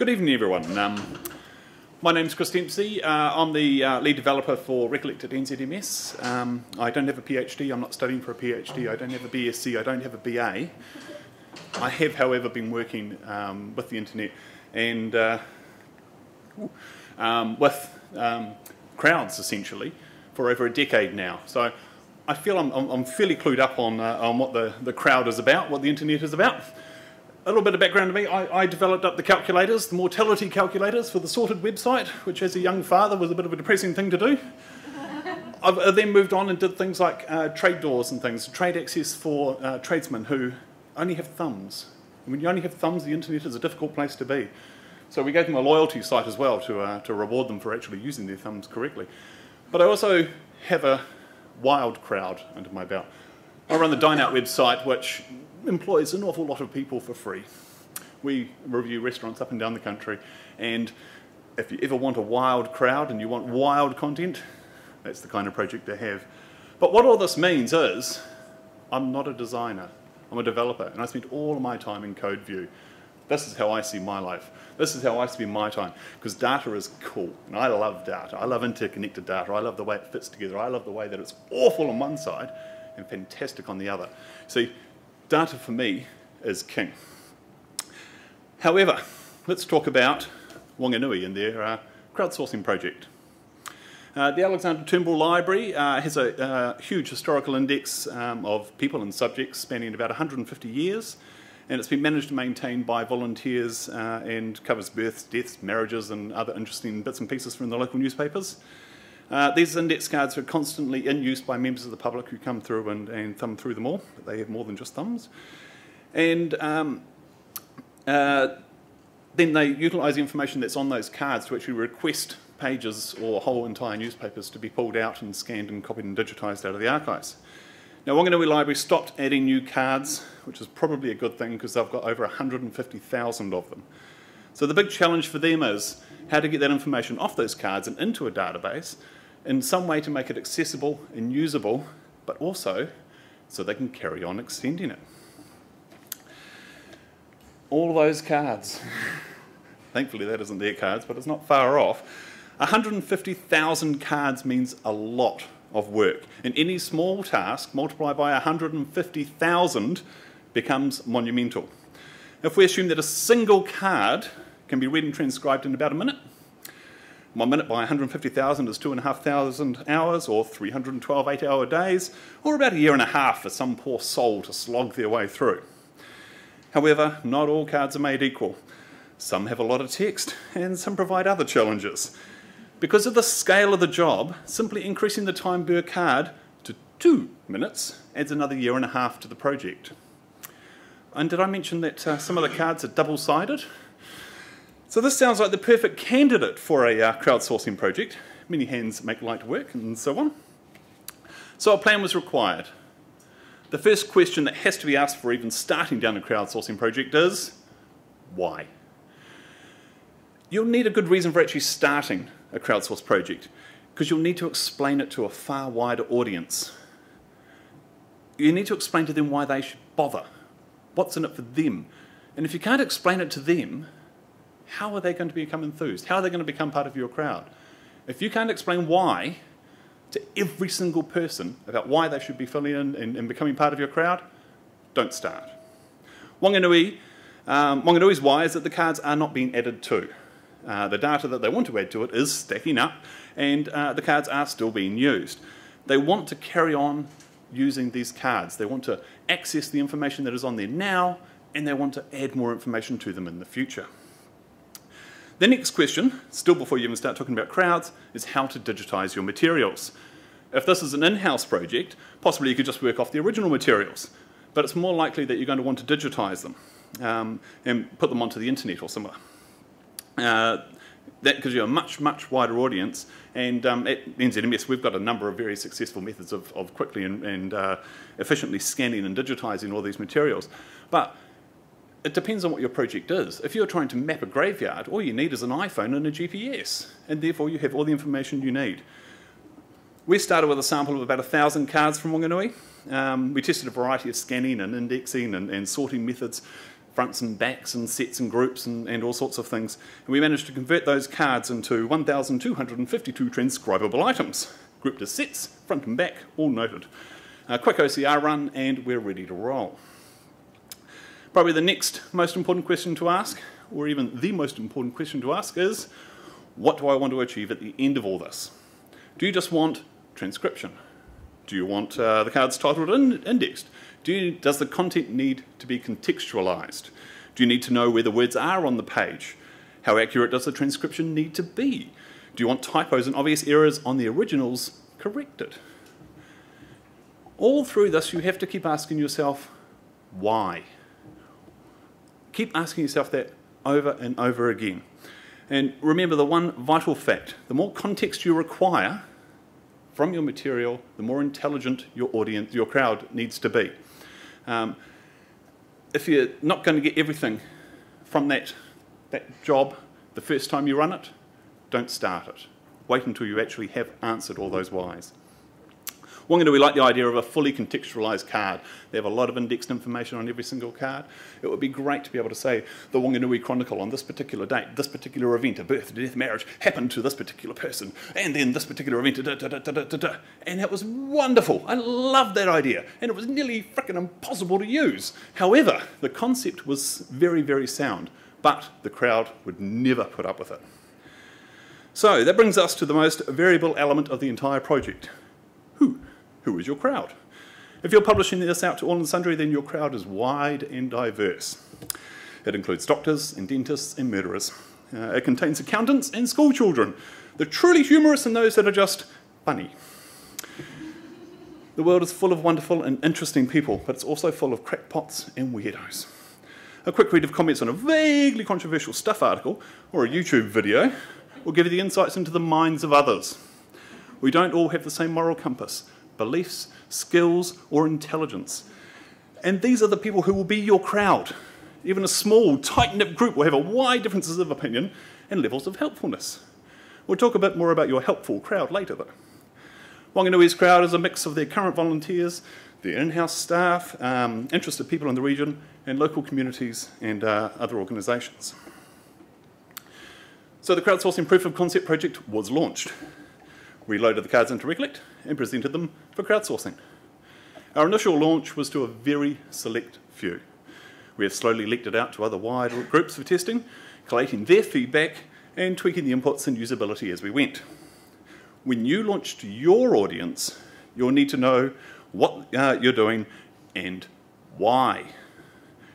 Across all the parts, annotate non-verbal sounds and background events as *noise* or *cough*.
Good evening, everyone. Um, my name's Chris Dempsey. Uh, I'm the uh, lead developer for Recollect at NZMS. Um, I don't have a PhD. I'm not studying for a PhD. I don't have a BSc. I don't have a BA. I have, however, been working um, with the internet and uh, um, with um, crowds, essentially, for over a decade now. So I feel I'm, I'm fairly clued up on, uh, on what the, the crowd is about, what the internet is about a little bit of background to me, I, I, developed up the calculators, the mortality calculators for the sorted website, which as a young father was a bit of a depressing thing to do. *laughs* I then moved on and did things like uh, trade doors and things, trade access for uh, tradesmen who only have thumbs. And when you only have thumbs, the internet is a difficult place to be. So we gave them a loyalty site as well to, uh, to reward them for actually using their thumbs correctly. But I also have a wild crowd under my belt. I run the Dine Out website, which employs an awful lot of people for free. We review restaurants up and down the country, and if you ever want a wild crowd and you want wild content, that's the kind of project they have. But what all this means is, I'm not a designer, I'm a developer, and I spend all of my time in code view. This is how I see my life. This is how I spend my time, because data is cool, and I love data. I love interconnected data. I love the way it fits together. I love the way that it's awful on one side and fantastic on the other. See, data for me is king. However, let's talk about Wanganui and their uh, crowdsourcing project. Uh, the Alexander Turnbull Library uh, has a uh, huge historical index um, of people and subjects spanning about 150 years, and it's been managed and maintained by volunteers uh, and covers births, deaths, marriages, and other interesting bits and pieces from the local newspapers. Uh, these index cards are constantly in use by members of the public who come through and, and thumb through them all. They have more than just thumbs. And um, uh, then they utilise the information that's on those cards to actually request pages or whole entire newspapers to be pulled out and scanned and copied and digitised out of the archives. Now, Wanganui Library stopped adding new cards, which is probably a good thing because they've got over 150,000 of them. So the big challenge for them is how to get that information off those cards and into a database in some way to make it accessible and usable, but also so they can carry on extending it. All those cards. *laughs* Thankfully, that isn't their cards, but it's not far off. 150,000 cards means a lot of work. And any small task multiplied by 150,000 becomes monumental. If we assume that a single card can be read and transcribed in about a minute, one minute by 150,000 is 2,500 hours, or 312 eight hour days, or about a year and a half for some poor soul to slog their way through. However, not all cards are made equal. Some have a lot of text, and some provide other challenges. Because of the scale of the job, simply increasing the time per card to two minutes adds another year and a half to the project. And did I mention that uh, some of the cards are double sided? So this sounds like the perfect candidate for a uh, crowdsourcing project. Many hands make light work and so on. So a plan was required. The first question that has to be asked for even starting down a crowdsourcing project is, why? You'll need a good reason for actually starting a crowdsource project because you'll need to explain it to a far wider audience. You need to explain to them why they should bother. What's in it for them? And if you can't explain it to them, how are they going to become enthused? How are they going to become part of your crowd? If you can't explain why to every single person about why they should be filling in and, and becoming part of your crowd, don't start. Wanganui, um, Wanganui's why is that the cards are not being added to. Uh, the data that they want to add to it is stacking up and uh, the cards are still being used. They want to carry on using these cards. They want to access the information that is on there now and they want to add more information to them in the future. The next question, still before you even start talking about crowds, is how to digitize your materials. If this is an in-house project, possibly you could just work off the original materials, but it's more likely that you're going to want to digitize them um, and put them onto the internet or somewhere. Uh, that gives you a much, much wider audience. And um, at NZMS, we've got a number of very successful methods of, of quickly and, and uh, efficiently scanning and digitizing all these materials. But it depends on what your project is. If you're trying to map a graveyard, all you need is an iPhone and a GPS, and therefore you have all the information you need. We started with a sample of about 1,000 cards from Wanganui. Um, we tested a variety of scanning and indexing and, and sorting methods fronts and backs and sets and groups and, and all sorts of things. And we managed to convert those cards into 1,252 transcribable items, grouped as sets, front and back, all noted. A quick OCR run, and we're ready to roll. Probably the next most important question to ask, or even the most important question to ask, is what do I want to achieve at the end of all this? Do you just want transcription? Do you want uh, the cards titled and indexed? Do you, does the content need to be contextualized? Do you need to know where the words are on the page? How accurate does the transcription need to be? Do you want typos and obvious errors on the originals corrected? All through this, you have to keep asking yourself, why? Keep asking yourself that over and over again. And remember the one vital fact the more context you require from your material, the more intelligent your audience, your crowd needs to be. Um, if you're not going to get everything from that, that job the first time you run it, don't start it. Wait until you actually have answered all those whys. Wanganui like the idea of a fully contextualised card. They have a lot of indexed information on every single card. It would be great to be able to say the Wanganui Chronicle on this particular date, this particular event, a birth, death, marriage, happened to this particular person, and then this particular event, da, da, da, and it was wonderful. I loved that idea, and it was nearly freaking impossible to use. However, the concept was very, very sound, but the crowd would never put up with it. So that brings us to the most variable element of the entire project. Who? is your crowd? If you're publishing this out to all and sundry, then your crowd is wide and diverse. It includes doctors and dentists and murderers. Uh, it contains accountants and school children, the truly humorous and those that are just funny. The world is full of wonderful and interesting people, but it's also full of crackpots and weirdos. A quick read of comments on a vaguely controversial stuff article or a YouTube video will give you the insights into the minds of others. We don't all have the same moral compass, beliefs, skills, or intelligence. And these are the people who will be your crowd. Even a small, tight knit group will have a wide differences of opinion and levels of helpfulness. We'll talk a bit more about your helpful crowd later, though. Wanganui's crowd is a mix of their current volunteers, their in house staff, um, interested people in the region, and local communities and uh, other organisations. So the crowdsourcing proof of concept project was launched. We loaded the cards into Recollect and presented them for crowdsourcing. Our initial launch was to a very select few. We have slowly leaked it out to other wider groups for testing, collating their feedback and tweaking the inputs and usability as we went. When you launch to your audience, you'll need to know what uh, you're doing and why.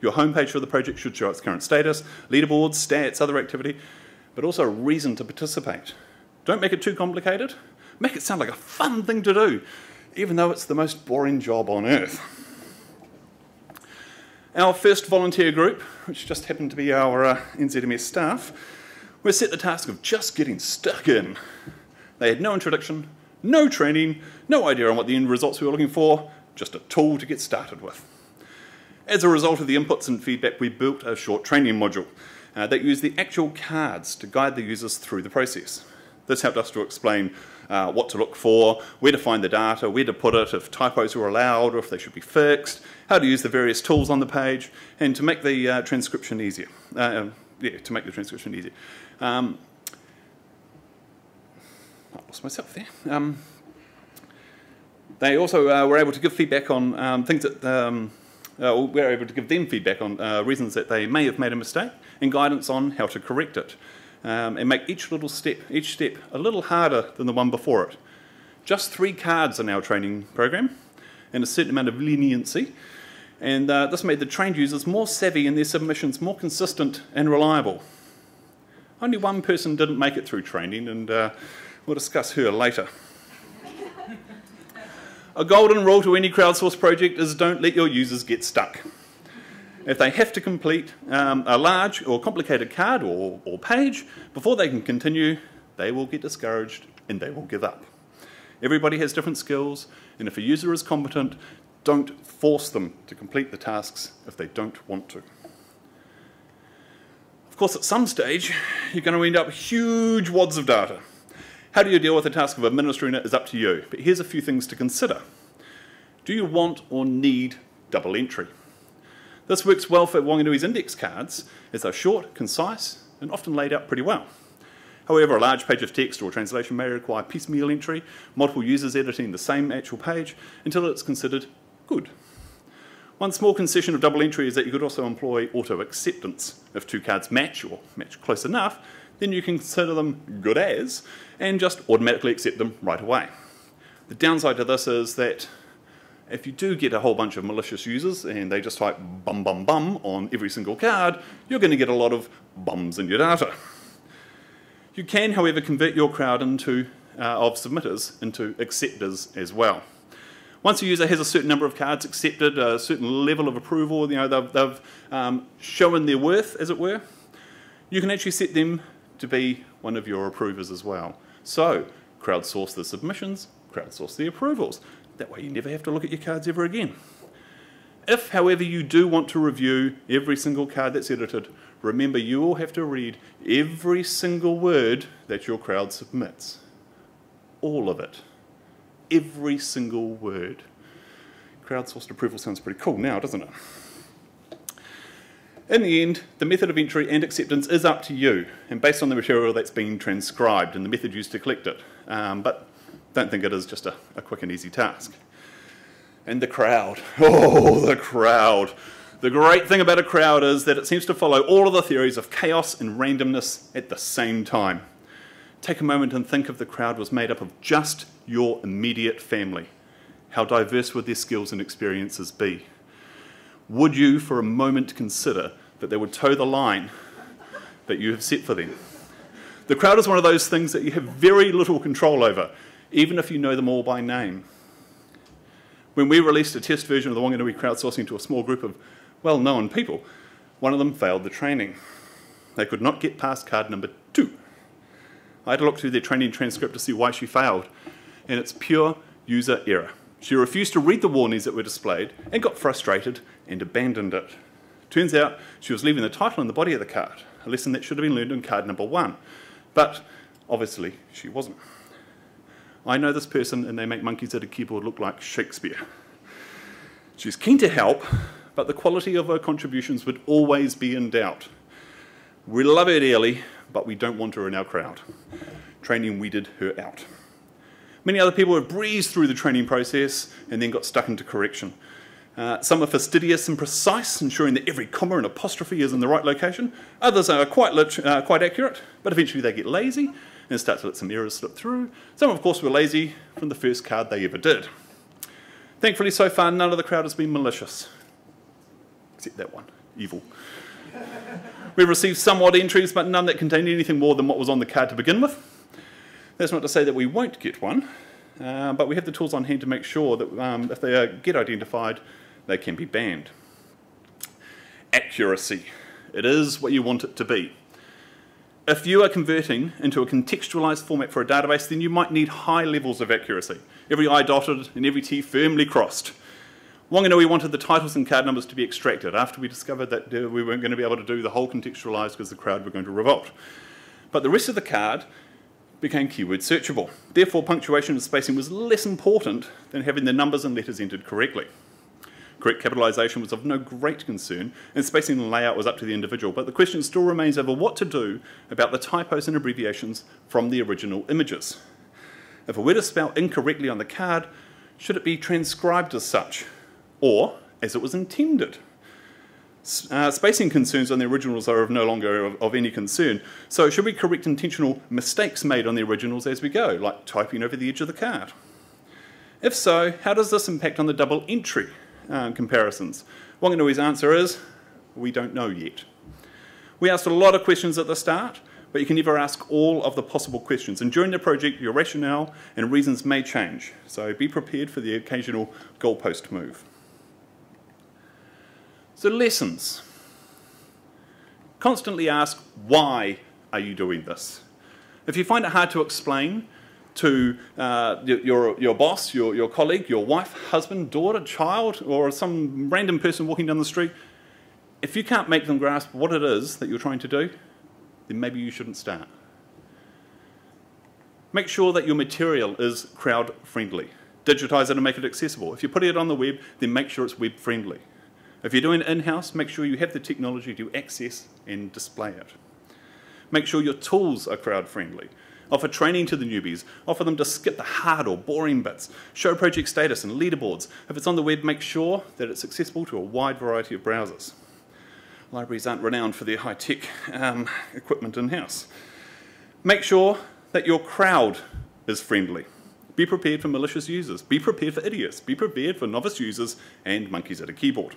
Your homepage for the project should show its current status, leaderboards, stats, other activity, but also a reason to participate. Don't make it too complicated. Make it sound like a fun thing to do, even though it's the most boring job on earth. Our first volunteer group, which just happened to be our uh, NZMS staff, were set the task of just getting stuck in. They had no introduction, no training, no idea on what the end results we were looking for, just a tool to get started with. As a result of the inputs and feedback, we built a short training module uh, that used the actual cards to guide the users through the process. This helped us to explain uh, what to look for, where to find the data, where to put it, if typos were allowed or if they should be fixed, how to use the various tools on the page, and to make the uh, transcription easier. Uh, um, yeah, to make the transcription easier. Um, I lost myself there. Um, they also uh, were able to give feedback on um, things that um, uh, we were able to give them feedback on uh, reasons that they may have made a mistake and guidance on how to correct it um, and make each little step, each step, a little harder than the one before it. Just three cards in our training program and a certain amount of leniency. And uh, this made the trained users more savvy and their submissions more consistent and reliable. Only one person didn't make it through training, and uh, we'll discuss her later. *laughs* a golden rule to any crowdsource project is don't let your users get stuck. If they have to complete um, a large or complicated card or, or page before they can continue, they will get discouraged and they will give up. Everybody has different skills, and if a user is competent, don't force them to complete the tasks if they don't want to. Of course, at some stage, you're going to end up with huge wads of data. How do you deal with the task of administering it is up to you, but here's a few things to consider. Do you want or need double entry? This works well for Wanganui's index cards, as they're short, concise, and often laid out pretty well. However, a large page of text or translation may require piecemeal entry, multiple users editing the same actual page, until it's considered good. One small concession of double entry is that you could also employ auto-acceptance. If two cards match, or match close enough, then you can consider them good as, and just automatically accept them right away. The downside to this is that if you do get a whole bunch of malicious users and they just type bum bum bum on every single card, you're going to get a lot of bums in your data. You can, however, convert your crowd into, uh, of submitters into acceptors as well. Once a user has a certain number of cards accepted, a certain level of approval, you know, they've, they've um, shown their worth, as it were, you can actually set them to be one of your approvers as well. So, crowdsource the submissions, crowdsource the approvals. That way you never have to look at your cards ever again. If, however, you do want to review every single card that's edited, remember you will have to read every single word that your crowd submits. All of it. Every single word. Crowdsourced approval sounds pretty cool now, doesn't it? In the end, the method of entry and acceptance is up to you, and based on the material that's been transcribed and the method used to collect it. Um, but don't think it is just a, a quick and easy task. And the crowd. *laughs* Oh, the crowd. The great thing about a crowd is that it seems to follow all of the theories of chaos and randomness at the same time. Take a moment and think if the crowd was made up of just your immediate family. How diverse would their skills and experiences be? Would you, for a moment, consider that they would toe the line that you have set for them? The crowd is one of those things that you have very little control over, even if you know them all by name. When we released a test version of the Wanganui crowdsourcing to a small group of well known people. One of them failed the training. They could not get past card number two. I had to look through their training transcript to see why she failed, and it's pure user error. She refused to read the warnings that were displayed and got frustrated and abandoned it. Turns out she was leaving the title in the body of the card, a lesson that should have been learned in card number one. But obviously she wasn't. I know this person and they make monkeys at a keyboard look like Shakespeare. She's keen to help, but the quality of her contributions would always be in doubt. We love her dearly, but we don't want her in our crowd. Training weeded her out. Many other people have breezed through the training process and then got stuck into correction. Uh, some are fastidious and precise, ensuring that every comma and apostrophe is in the right location. Others are quite, uh, quite accurate, but eventually they get lazy and start to let some errors slip through. Some, of course, were lazy from the first card they ever did. Thankfully, so far, none of the crowd has been malicious except that one, evil. *laughs* We've received some odd entries, but none that contained anything more than what was on the card to begin with. That's not to say that we won't get one, uh, but we have the tools on hand to make sure that um, if they uh, get identified, they can be banned. Accuracy. It is what you want it to be. If you are converting into a contextualized format for a database, then you might need high levels of accuracy. Every I dotted and every T firmly crossed. Wanganui wanted the titles and card numbers to be extracted after we discovered that uh, we weren't going to be able to do the whole contextualised because the crowd were going to revolt. But the rest of the card became keyword searchable. Therefore, punctuation and spacing was less important than having the numbers and letters entered correctly. Correct capitalisation was of no great concern, and spacing and layout was up to the individual, but the question still remains over what to do about the typos and abbreviations from the original images. If a word is spelled incorrectly on the card, should it be transcribed as such? or as it was intended. Uh, spacing concerns on the originals are of no longer of, of, any concern. So should we correct intentional mistakes made on the originals as we go, like typing over the edge of the card? If so, how does this impact on the double entry um, comparisons? Wanganui's answer is, we don't know yet. We asked a lot of questions at the start, but you can never ask all of the possible questions. And during the project, your rationale and reasons may change. So be prepared for the occasional goalpost move. So lessons. Constantly ask, why are you doing this? If you find it hard to explain to uh, your, your boss, your, your colleague, your wife, husband, daughter, child, or some random person walking down the street, if you can't make them grasp what it is that you're trying to do, then maybe you shouldn't start. Make sure that your material is crowd friendly. Digitize it and make it accessible. If you're putting it on the web, then make sure it's web friendly. If you're doing it in-house, make sure you have the technology to access and display it. Make sure your tools are crowd-friendly. Offer training to the newbies. Offer them to skip the hard or boring bits. Show project status and leaderboards. If it's on the web, make sure that it's accessible to a wide variety of browsers. Libraries aren't renowned for their high-tech um, equipment in-house. Make sure that your crowd is friendly. Be prepared for malicious users. Be prepared for idiots. Be prepared for novice users and monkeys at a keyboard.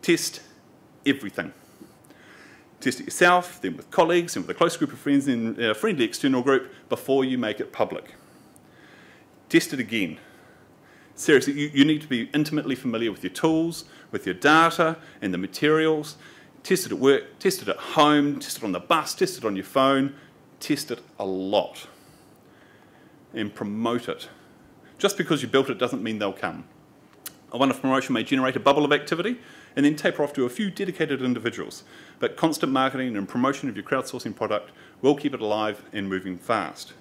Test everything. Test it yourself, then with colleagues, and with a close group of friends, and a friendly external group before you make it public. Test it again. Seriously, you, you need to be intimately familiar with your tools, with your data, and the materials. Test it at work, test it at home, test it on the bus, test it on your phone, test it a lot. And promote it. Just because you built it doesn't mean they'll come. A one-off promotion may generate a bubble of activity, and then taper off to a few dedicated individuals. But constant marketing and promotion of your crowdsourcing product will keep it alive and moving fast.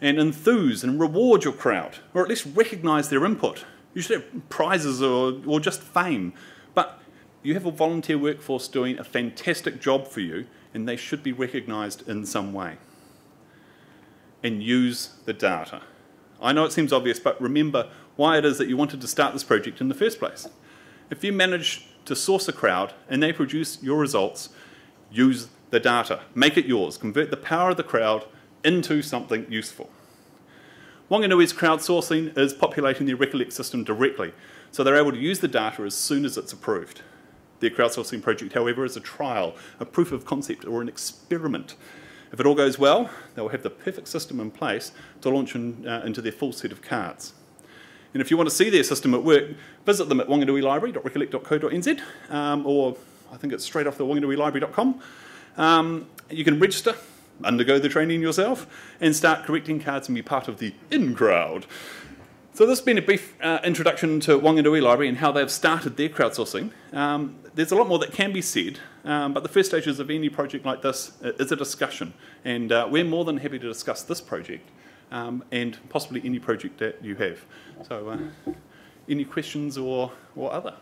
And enthuse and reward your crowd, or at least recognize their input. You should have prizes or, or just fame, but you have a volunteer workforce doing a fantastic job for you, and they should be recognized in some way. And use the data. I know it seems obvious, but remember why it is that you wanted to start this project in the first place. If you manage to source a crowd and they produce your results, use the data, make it yours, convert the power of the crowd into something useful. Wanganui's crowdsourcing is populating the Recollect system directly, so they're able to use the data as soon as it's approved. Their crowdsourcing project, however, is a trial, a proof of concept, or an experiment. If it all goes well, they'll have the perfect system in place to launch in, uh, into their full set of cards. And if you want to see their system at work, visit them at wanganuilibrary.recollect.co.nz um, or I think it's straight off the wanganuilibrary.com. Um, you can register, undergo the training yourself, and start correcting cards and be part of the in crowd. So this has been a brief uh, introduction to Wanganui Library and how they've started their crowdsourcing. Um, there's a lot more that can be said, um, but the first stages of any project like this is a discussion, and uh, we're more than happy to discuss this project um, and possibly any project that you have. So uh, any questions or, or other?